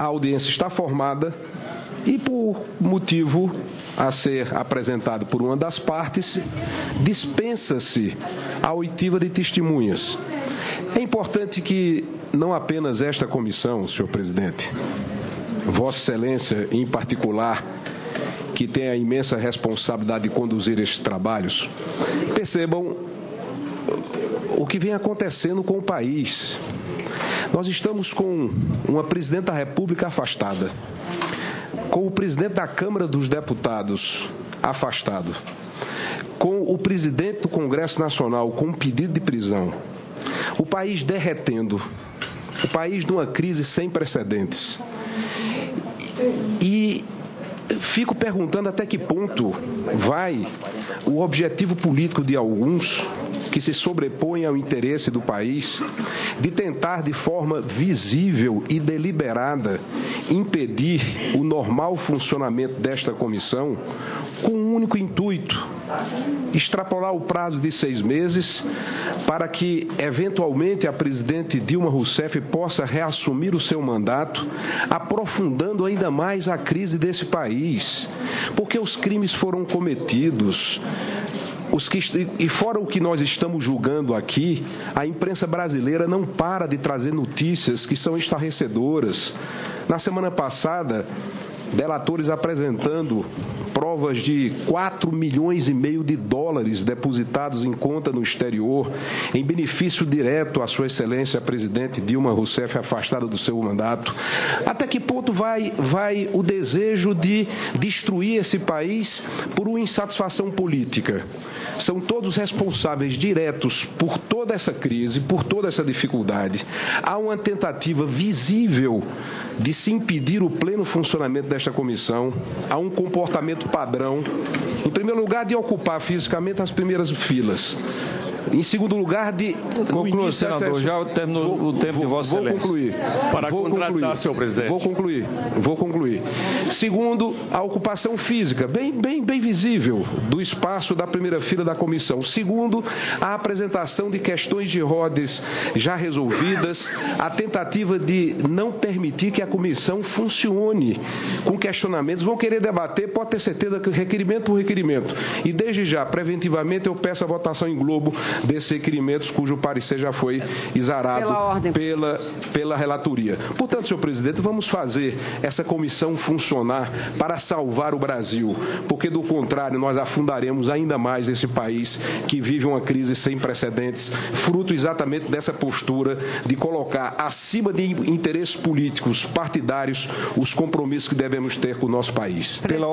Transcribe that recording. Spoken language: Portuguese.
a audiência está formada e, por motivo a ser apresentado por uma das partes, dispensa-se a oitiva de testemunhas. É importante que não apenas esta comissão, senhor presidente, Vossa Excelência em particular, que tem a imensa responsabilidade de conduzir estes trabalhos, percebam o que vem acontecendo com o país. Nós estamos com uma presidente da República afastada, com o presidente da Câmara dos Deputados afastado, com o presidente do Congresso Nacional com um pedido de prisão, o país derretendo, o país numa crise sem precedentes. E fico perguntando até que ponto vai o objetivo político de alguns que se sobrepõem ao interesse do país de tentar de forma visível e deliberada impedir o normal funcionamento desta comissão com um único intuito: extrapolar o prazo de seis meses para que, eventualmente, a presidente Dilma Rousseff possa reassumir o seu mandato, aprofundando ainda mais a crise desse país. Porque os crimes foram cometidos. Os que, e fora o que nós estamos julgando aqui, a imprensa brasileira não para de trazer notícias que são estarrecedoras. Na semana passada, delatores apresentando provas de 4 milhões e meio de dólares depositados em conta no exterior, em benefício direto à Sua Excelência presidente Dilma Rousseff, afastada do seu mandato. Até que ponto vai, vai o desejo de destruir esse país por uma insatisfação política? São todos responsáveis diretos por toda essa crise, por toda essa dificuldade. Há uma tentativa visível de se impedir o pleno funcionamento desta comissão a um comportamento padrão, em primeiro lugar, de ocupar fisicamente as primeiras filas. Em segundo lugar, de. Conclua, senador. Já terminou vou, o tempo vou, de Vossa Vou Excelência. concluir. Para vou contratar, concluir. senhor presidente. Vou concluir. Vou concluir. Segundo, a ocupação física, bem, bem, bem visível, do espaço da primeira fila da comissão. Segundo, a apresentação de questões de rodas já resolvidas, a tentativa de não permitir que a comissão funcione com questionamentos. Vão querer debater, pode ter certeza que requerimento por requerimento. E desde já, preventivamente, eu peço a votação em globo desses requerimentos cujo parecer já foi exarado Pela ordem. pela, pela relatoria. Portanto, senhor presidente, vamos fazer essa comissão funcionar para salvar o Brasil, porque do contrário nós afundaremos ainda mais esse país que vive uma crise sem precedentes, fruto exatamente dessa postura de colocar acima de interesses políticos, partidários, os compromissos que devemos ter com o nosso país. Pela